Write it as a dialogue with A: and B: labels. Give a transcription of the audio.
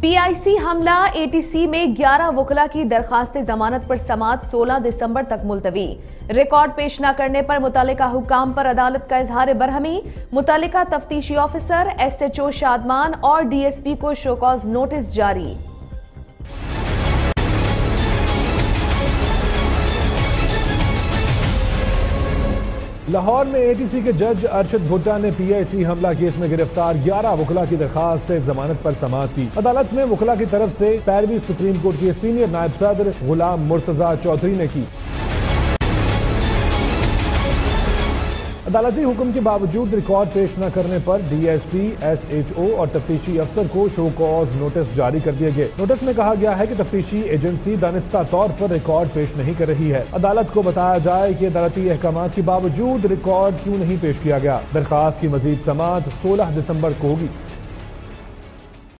A: پی آئی سی حملہ A T C میں گیارہ وکلا کی درخواست ضمانت پر سماعت سولہ دسمبر تک ملتوی۔ ریکارڈ پیش نہ کرنے پر متعلقہ حکام پر عدالت کا اظہار برہمی۔ متعلقہ تفتیشی officer S H O Shadman اور ڈی ایس پی کو شوکاز نوٹس جاری۔
B: لاہور میں اے ٹی سی کے جج ارشد بھٹا نے پی آئی سی حملہ کیس میں گرفتار گیارہ وکلا کی درخواست ضمانت پر سماعت کی۔ عدالت میں وکلا کی طرف سے پیروی سپریم کورٹ کے سینئر نائب صدر غلام مرتضی چودھری نے کی۔ عدالتی حکم کے باوجود ریکارڈ پیش نہ کرنے پر D S P, S H O اور تفتیشی افسر کو شو کاز نوٹس جاری کر دیے گئے۔ نوٹس میں کہا گیا ہے کہ تفتیشی ایجنسی دانستہ طور پر ریکارڈ پیش نہیں کر رہی ہے۔ عدالت کو بتایا جائے کہ عدالتی احکامات کے باوجود ریکارڈ کیوں نہیں پیش کیا گیا؟ درخواست کی مزید سماعت سولہ دسمبر کو ہوگی۔